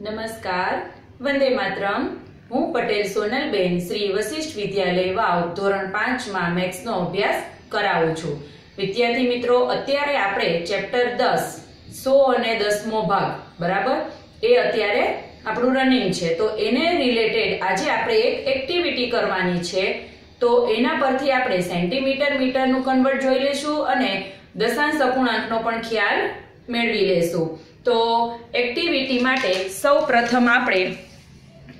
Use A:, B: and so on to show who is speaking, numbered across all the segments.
A: નમસ્કાર. વંદે માતરમ. હું પટેલ સોનલબેન શ્રી વશિષ્ઠ વિદ્યાલય વાવ, ધોરણ પાંચમાં મેથ્સનો અભ્યાસ કરાવું છું. વિદ્યાર્થી મિત્રો, અત્યારે આપણે ચેપ્ટર દસ, સો અને દસમો ભાગ, બરાબર? એ અત્યારે આપણું રનિંગ છે. તો એને રિલેટેડ આજે આપણે એક એક્ટિવિટી કરવાની છે. તો એના પરથી આપણે સેન્ટીમીટર મીટરનું કન્વર્ટ જોઈ લેશું અને દશાંશ અપૂર્ણાંકનો પણ ખ્યાલ મેળવી લેશું તો એક્ટિવિટી માટે સૌ પ્રથમ આપણે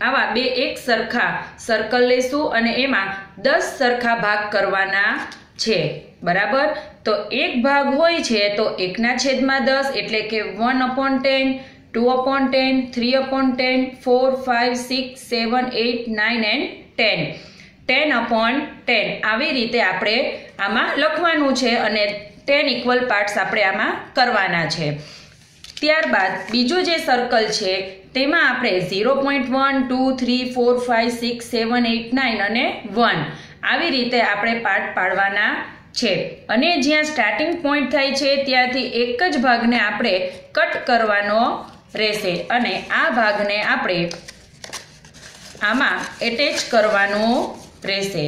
A: આવા બે એક સરખા સર્કલ લેશું અને એમાં દસ સરખા ભાગ કરવાના છે. બરાબર? તો એક ભાગ હોય છે તો એકના છેદમાં દસ એટલે કે one upon ten two upon ten three upon ten four five six seven eight nine and ten ten upon ten આવી રીતે આપણે આમાં લખવાનું છે અને ટેન ઇક્વલ પાર્ટ્સ આપણે આમાં કરવાના છે. ત્યારબાદ બીજું જે સર્કલ છે, તેમાં આપણે zero point one two three four five six seven eight nine અને વન આવી રીતે આપણે પાર્ટ પાડવાના છે. અને જ્યાં સ્ટાર્ટિંગ પોઈન્ટ થાય છે, ત્યાંથી એક જ ભાગને આપણે કટ કરવાનો રહેશે અને આ ભાગને આપણે આમાં એટેચ કરવાનું રહેશે.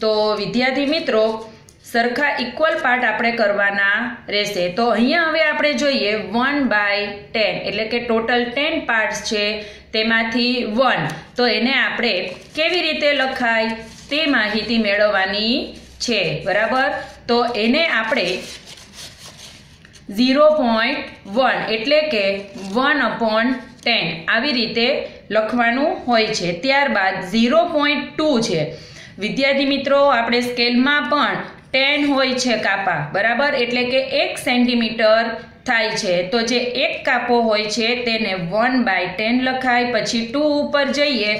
A: તો વિદ્યાર્થી મિત્રો સરખા ઇક્વલ પાર્ટ આપણે કરવાના રહેશે. તો અહીંયા હવે આપણે જોઈએ વન બાય ટેન એટલે કે ટોટલ ટેન પાર્ટ્સ છે તેમાંથી વન તો એને આપણે કેવી રીતે લખાય? તે માહિતી મેળવવાની છે. બરાબર? તો એને આપણે ઝીરો પોઈન્ટ વન એટલે કે વન અપોન ટેન આવી રીતે લખવાનું હોય છે. ત્યારબાદ ઝીરો પોઈન્ટ ટુ છે. વિદ્યાર્થી મિત્રો, આપણે સ્કેલમાં પણ ટેન હોય છે કાપા, બરાબર? એટલે કે એક સેન્ટીમીટર થાય છે. તો જે એક કાપો હોય છે તેને વન બાય ટેન લખાય, પછી ટુ ઉપર જઈએ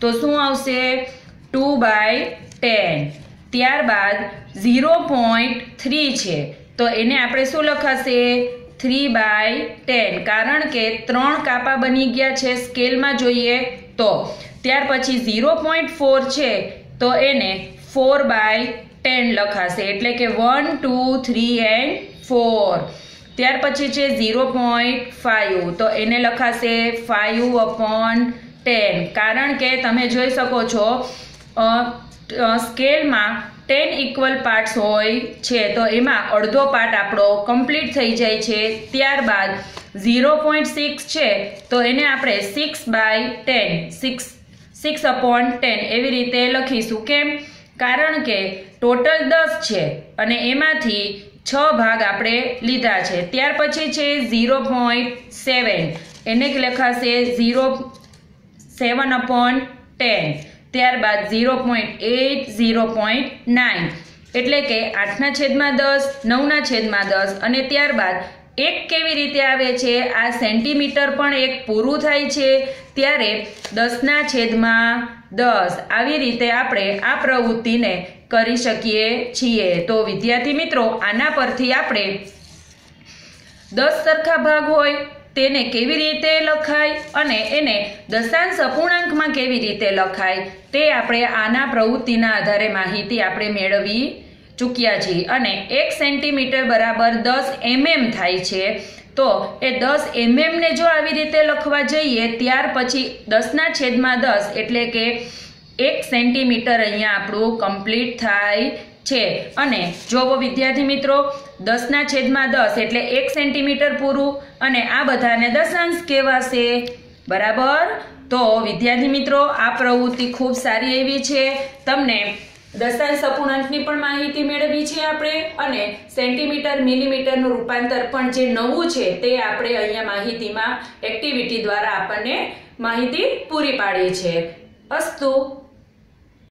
A: તો શું આવશે? Two by ten. ત્યારબાદ ઝીરો પોઈન્ટ થ્રી છે. તો એને આપણે શું લખાશે? Three by ten. કારણ કે ત્રણ કાપા બની ગયા છે સ્કેલમાં જોઈએ તો. ત્યાર પછી ઝીરો પોઈન્ટ ફોર છે. તો એને ફોર બાય ટેન લખાશે. એટલે કે one two three and four ત્યાર પછી છે ઝીરો પોઈન્ટ ફાઇવ તો એને લખાશે ફાઇવ અપોન ટેન કારણ કે તમે જોઈ શકો છો સ્કેલમાં ટેન ઇક્વલ પાર્ટ્સ હોય છે. તો એમાં અડધો પાર્ટ આપણો કમ્પ્લીટ થઈ જાય છે. ત્યારબાદ ઝીરો પોઈન્ટ સિક્સ છે. તો એને આપણે six by ten six six upon ten એવી રીતે લખીશું. કેમ? કારણ કે ટોટલ દસ છે અને એમાંથી છ ભાગ આપણે લીધા છે. ત્યાર પછી છે ઝીરો પોઈન્ટ સેવન. એને લખાશે ઝીરો સેવન અપોન ટેન. ત્યારબાદ zero point eight, zero point nine એટલે કે આઠના છેદમાં દસ, નવના છેદમાં દસ અને ત્યારબાદ એક કેવી રીતે આવે છે? આ સેન્ટીમીટર પણ એક પૂરું થાય છે. ત્યારે દસના છેદમાં દસ આવી રીતે આપણે આ પ્રવૃત્તિને કરી શકીએ છીએ. તો વિદ્યાર્થી મિત્રો, આના પરથી આપણે દસ સરખા ભાગ હોય, તેને કેવી રીતે લખાય અને એને દશાંશ અપૂર્ણાંકમાં કેવી રીતે લખાય, તે આપણે આના પ્રવૃત્તિના આધારે માહિતી આપણે મેળવી ચૂક્યા છીએ અને એક સેન્ટીમીટર બરાબર દસ એમએમ થાય છે. તો એ દસ એમએમને જો આવી રીતે લખવા જઈએ, ત્યાર પછી દસના છેદમાં દસ એટલે કે એક સેન્ટીમીટર અહીંયા આપણું કમ્પ્લીટ થાય છે. અને જોવો વિદ્યાર્થી મિત્રો, દસના છેદમાં દસ એટલે એક સેન્ટીમીટર પૂરું અને આ બધાને દશાંશ કહેવાશે. બરાબર? તો વિદ્યાર્થી મિત્રો, આ પ્રવૃત્તિ ખૂબ સારી એવી છે. તમને દશાંશ અપૂર્ણાંકની પણ માહિતી મેળવી છે આપણે અને સેન્ટીમીટર, મિલીમીટરનું રૂપાંતર પણ જે નવું છે તે આપણે અહીંયા માહિતીમાં એક્ટિવિટી દ્વારા આપણને માહિતી પૂરી પાડી છે અસ્તુ.